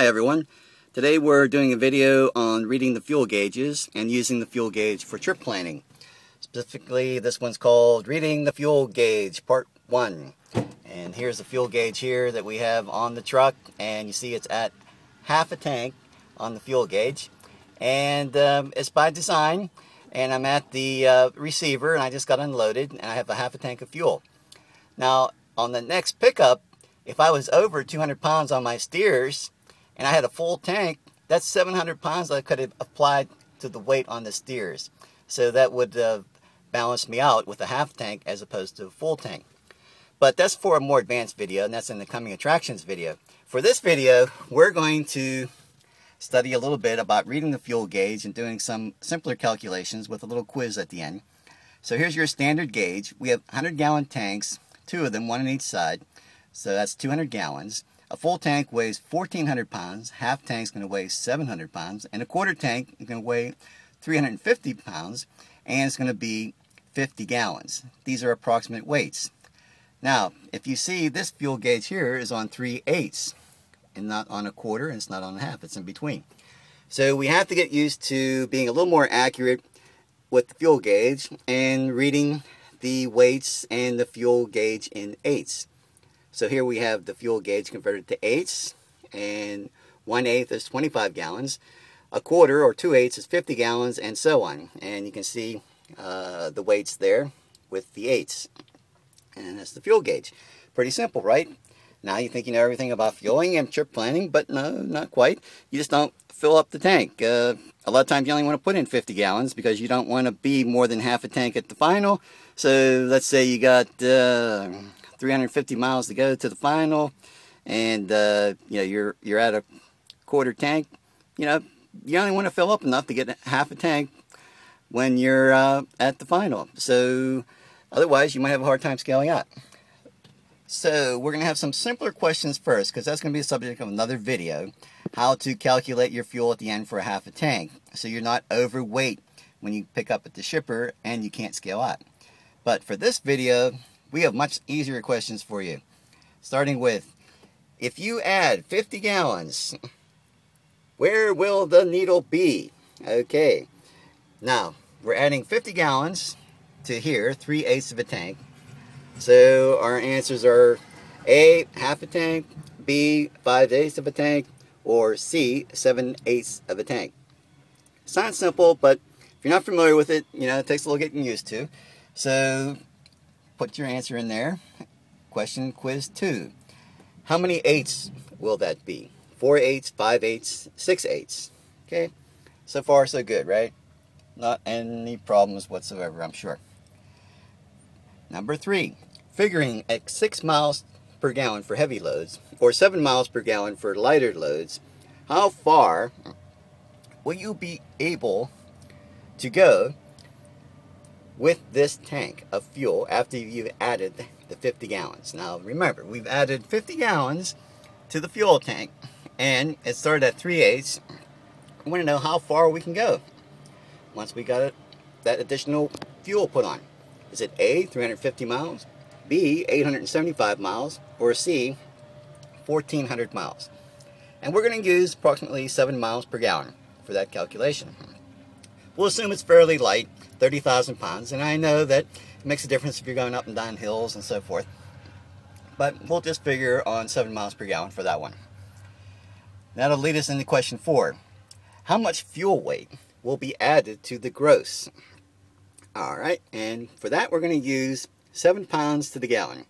Hi everyone. Today we're doing a video on reading the fuel gauges and using the fuel gauge for trip planning. Specifically, this one's called Reading the Fuel Gauge Part 1. And here's the fuel gauge here that we have on the truck and you see it's at half a tank on the fuel gauge. And um, it's by design and I'm at the uh, receiver and I just got unloaded and I have a half a tank of fuel. Now on the next pickup, if I was over 200 pounds on my steers, and I had a full tank, that's 700 pounds I could have applied to the weight on the steers. So that would balance me out with a half tank as opposed to a full tank. But that's for a more advanced video, and that's in the coming attractions video. For this video, we're going to study a little bit about reading the fuel gauge and doing some simpler calculations with a little quiz at the end. So here's your standard gauge. We have 100 gallon tanks, two of them, one on each side. So that's 200 gallons. A full tank weighs 1,400 pounds, half tank's going to weigh 700 pounds, and a quarter tank is going to weigh 350 pounds, and it's going to be 50 gallons. These are approximate weights. Now, if you see this fuel gauge here is on 3 eighths, and not on a quarter, and it's not on a half, it's in between. So we have to get used to being a little more accurate with the fuel gauge and reading the weights and the fuel gauge in eighths. So here we have the fuel gauge converted to eighths, and one eighth is 25 gallons. A quarter or two eighths is 50 gallons, and so on. And you can see uh, the weights there with the eighths. And that's the fuel gauge. Pretty simple, right? Now you think you know everything about fueling and trip planning, but no, not quite. You just don't fill up the tank. Uh, a lot of times you only want to put in 50 gallons because you don't want to be more than half a tank at the final. So let's say you got uh, 350 miles to go to the final, and uh, you know you're you're at a quarter tank. You know you only want to fill up enough to get half a tank when you're uh, at the final. So otherwise, you might have a hard time scaling out. So we're going to have some simpler questions first because that's going to be the subject of another video. How to calculate your fuel at the end for a half a tank so you're not overweight when you pick up at the shipper and you can't scale out. But for this video, we have much easier questions for you. Starting with, if you add 50 gallons, where will the needle be? Okay, now we're adding 50 gallons to here, 3 eighths of a tank. So our answers are A, half a tank, B, 5 eighths of a tank, or C, 7 eighths of a tank. Sounds simple, but if you're not familiar with it, you know, it takes a little getting used to. So put your answer in there. Question quiz two. How many eights will that be? Four eighths, five eighths, six eighths. Okay, so far so good, right? Not any problems whatsoever, I'm sure. Number three, figuring at six miles per gallon for heavy loads or seven miles per gallon for lighter loads, how far will you be able to go with this tank of fuel after you've added the 50 gallons. Now remember, we've added 50 gallons to the fuel tank and it started at 3 eighths. I want to know how far we can go once we got it, that additional fuel put on. Is it A, 350 miles, B, 875 miles, or C, 1400 miles? And we're going to use approximately 7 miles per gallon for that calculation. We'll assume it's fairly light 30,000 pounds. And I know that it makes a difference if you're going up and down hills and so forth. But we'll just figure on 7 miles per gallon for that one. That'll lead us into question 4. How much fuel weight will be added to the gross? Alright, and for that we're going to use 7 pounds to the gallon.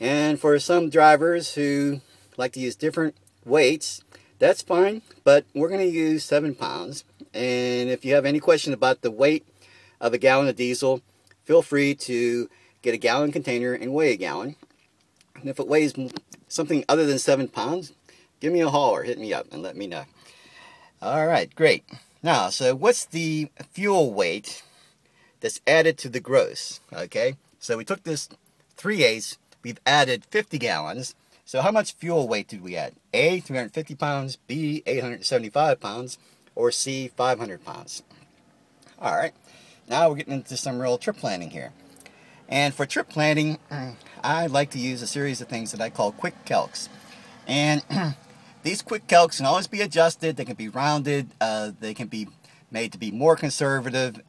And for some drivers who like to use different weights, that's fine, but we're going to use 7 pounds. And if you have any question about the weight of a gallon of diesel, feel free to get a gallon container and weigh a gallon. And if it weighs something other than seven pounds, give me a holler, hit me up and let me know. All right, great. Now, so what's the fuel weight that's added to the gross? Okay, so we took this 3 eighths, we've added 50 gallons. So how much fuel weight did we add? A, 350 pounds, B, 875 pounds, or C, 500 pounds. All right. Now we're getting into some real trip planning here. And for trip planning, I like to use a series of things that I call quick calcs. And these quick calcs can always be adjusted. They can be rounded. Uh, they can be made to be more conservative.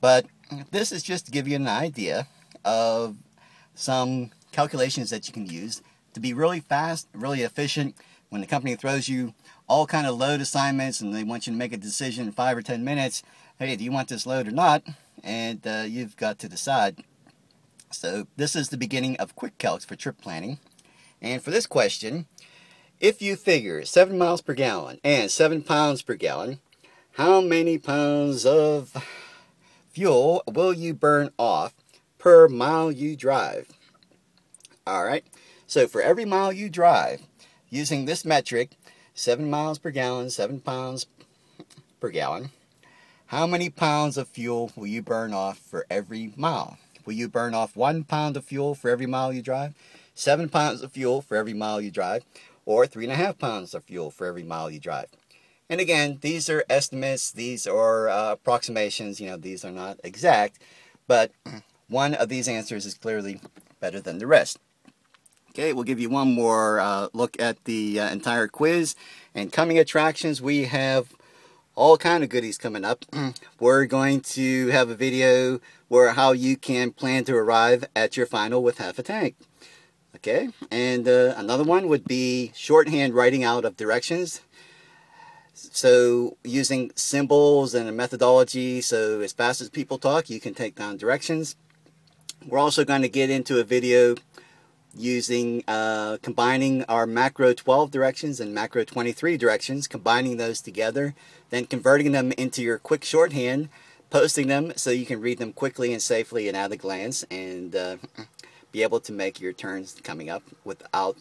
But this is just to give you an idea of some calculations that you can use to be really fast, really efficient. When the company throws you all kind of load assignments and they want you to make a decision in five or ten minutes, hey, do you want this load or not? And uh, you've got to decide. So this is the beginning of quick calcs for trip planning. And for this question, if you figure 7 miles per gallon and 7 pounds per gallon, how many pounds of fuel will you burn off per mile you drive? Alright, so for every mile you drive, using this metric, 7 miles per gallon, 7 pounds per gallon, how many pounds of fuel will you burn off for every mile? Will you burn off 1 pound of fuel for every mile you drive? 7 pounds of fuel for every mile you drive? Or 3.5 pounds of fuel for every mile you drive? And again, these are estimates, these are uh, approximations, you know, these are not exact, but one of these answers is clearly better than the rest. Okay, we'll give you one more uh, look at the uh, entire quiz. And coming attractions, we have all kind of goodies coming up. We're going to have a video where how you can plan to arrive at your final with half a tank. Okay, and uh, another one would be shorthand writing out of directions. So using symbols and a methodology, so as fast as people talk, you can take down directions. We're also going to get into a video using uh, combining our macro 12 directions and macro 23 directions, combining those together, then converting them into your quick shorthand, posting them so you can read them quickly and safely and at a glance, and uh, be able to make your turns coming up without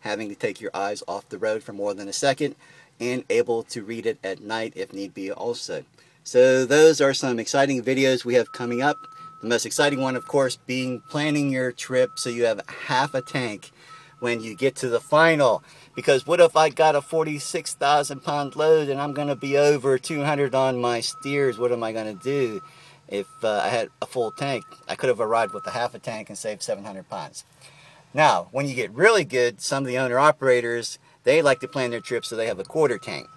having to take your eyes off the road for more than a second, and able to read it at night if need be also. So those are some exciting videos we have coming up. The most exciting one, of course, being planning your trip so you have half a tank when you get to the final. Because what if I got a 46,000 pound load and I'm going to be over 200 on my steers? What am I going to do if uh, I had a full tank? I could have arrived with a half a tank and saved 700 pounds. Now, when you get really good, some of the owner operators, they like to plan their trips so they have a quarter tank.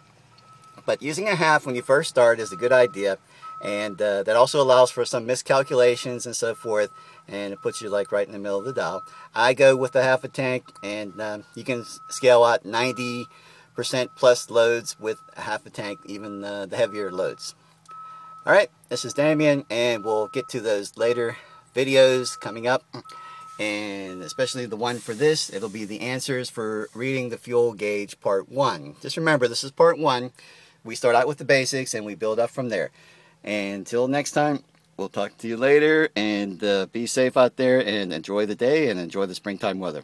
But using a half when you first start is a good idea and uh, that also allows for some miscalculations and so forth and it puts you like right in the middle of the dial. I go with a half a tank and um, you can scale out 90 percent plus loads with a half a tank even uh, the heavier loads. Alright this is Damian and we'll get to those later videos coming up. And especially the one for this it'll be the answers for reading the fuel gauge part one. Just remember this is part one. We start out with the basics and we build up from there until next time, we'll talk to you later and uh, be safe out there and enjoy the day and enjoy the springtime weather.